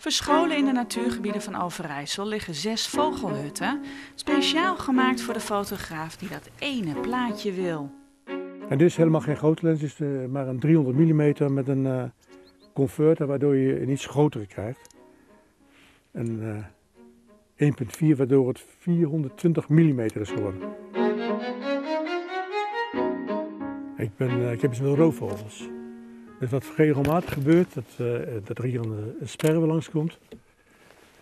Verscholen in de natuurgebieden van Overijssel liggen zes vogelhutten, speciaal gemaakt voor de fotograaf die dat ene plaatje wil. En dit is helemaal geen grote lens, is eh, maar een 300 mm met een uh, converter waardoor je een iets grotere krijgt. Een uh, 1.4 waardoor het 420 mm is geworden. Ik, ben, ik heb dus wel roofvogels. Dus wat regelmatig gebeurt, dat, uh, dat er hier een, een sperwe langskomt.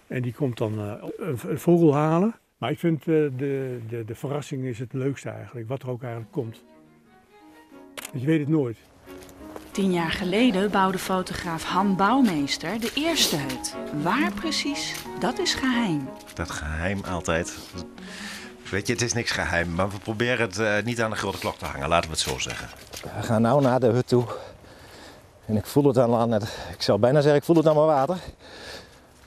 En die komt dan uh, een, een, vogel halen. Maar ik vind uh, de, de, de verrassing is het leukste eigenlijk, wat er ook eigenlijk komt. Want je weet het nooit. Tien jaar geleden bouwde fotograaf Han Bouwmeester de eerste hut. Waar precies, dat is geheim. Dat geheim altijd. Weet je, het is niks geheim, maar we proberen het niet aan de grote klok te hangen, laten we het zo zeggen. We gaan nou naar de hut toe. En ik voel het dan aan het, ik zou bijna zeggen, ik voel het aan mijn water.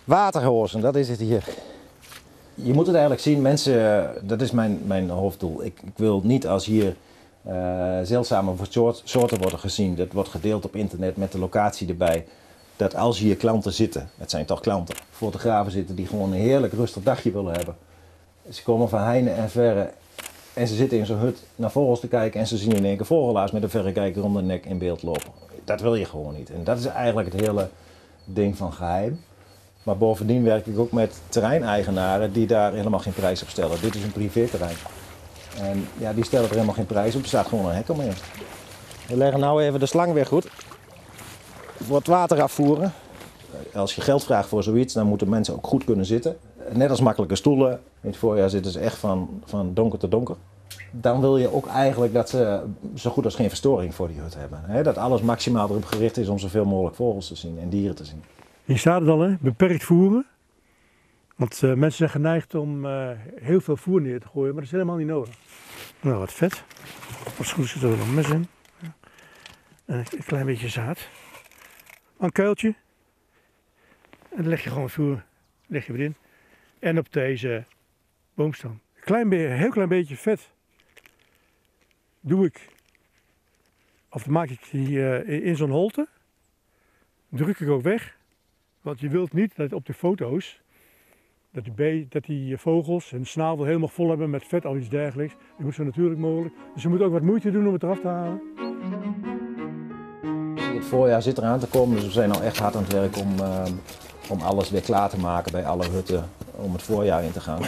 Waterhoorzen, dat is het hier. Je moet het eigenlijk zien, mensen, dat is mijn, mijn hoofddoel. Ik, ik wil niet als hier uh, zeldzame soort, soorten worden gezien, dat wordt gedeeld op internet met de locatie erbij. Dat als hier klanten zitten, het zijn toch klanten, fotografen zitten die gewoon een heerlijk rustig dagje willen hebben. Ze komen van heine en verre en ze zitten in zo'n hut naar vogels te kijken en ze zien in één keer vogelaars met een verrekijker om de nek in beeld lopen dat wil je gewoon niet. En dat is eigenlijk het hele ding van geheim. Maar bovendien werk ik ook met terreineigenaren die daar helemaal geen prijs op stellen. Dit is een privéterrein. En ja, die stellen er helemaal geen prijs op. Er staat gewoon een hek omheen. We leggen nou even de slang weer goed. Het water afvoeren. Als je geld vraagt voor zoiets, dan moeten mensen ook goed kunnen zitten. Net als makkelijke stoelen. In het voorjaar zitten ze echt van, van donker te donker dan wil je ook eigenlijk dat ze zo goed als geen verstoring voor die hut hebben. dat alles maximaal erop gericht is om zoveel mogelijk vogels te zien en dieren te zien. Hier staat het al, hè? beperkt voeren. Want uh, mensen zijn geneigd om uh, heel veel voer neer te gooien, maar dat is helemaal niet nodig. Nou, wat vet. Als goed zit er nog mes in. En een klein beetje zaad. Een kuiltje. En dan leg je gewoon voer leg je erin. En op deze boomstam. Klein, heel klein beetje vet doe ik, of maak ik die uh, in zo'n holte, druk ik ook weg. Want je wilt niet dat op de foto's, dat die, dat die vogels hun snavel helemaal vol hebben met vet of iets dergelijks. Dat moet zo natuurlijk mogelijk. Dus je moet ook wat moeite doen om het eraf te halen. Het voorjaar zit eraan te komen, dus we zijn al echt hard aan het werk om, uh, om alles weer klaar te maken bij alle hutten om het voorjaar in te gaan.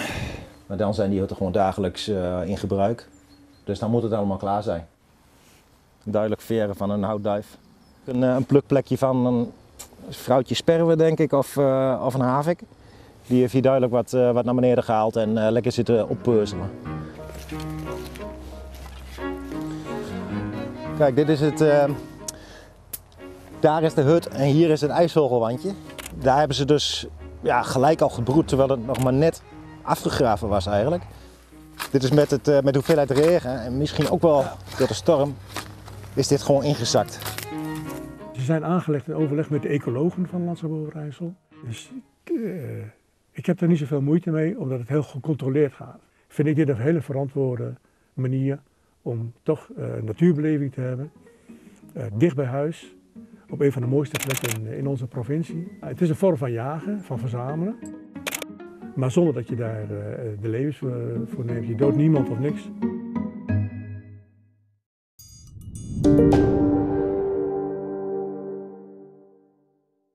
Maar dan zijn die hutten gewoon dagelijks in gebruik. Dus dan moet het allemaal klaar zijn. Duidelijk veren van een houtduif. Een, eh, een plukplekje van een vrouwtje sperwe denk ik of, uh, of een havik. Die heeft hier duidelijk wat, uh, wat naar beneden gehaald en lekker zitten oppeuzelen. Kijk, dit is het. daar is de hut en hier is het ijsvogelwandje. Daar hebben ze dus ja, gelijk al gebroed terwijl het nog maar net afgegraven was eigenlijk. Dit is met, het, uh, met de hoeveelheid regen en misschien ook wel door de storm, is dit gewoon ingezakt. Ze zijn aangelegd in overleg met de ecologen van Landschap Overijssel. Dus ik, uh, ik heb er niet zoveel moeite mee, omdat het heel gecontroleerd gaat. Vind ik dit een hele verantwoorde manier om toch uh, natuurbeleving te hebben. dicht bij huis, op een van de mooiste plekken in, in onze provincie. het is een vorm van jagen, van verzamelen. Maar zonder dat je daar uh, de levens voor, voor neemt. Je doodt niemand of niks.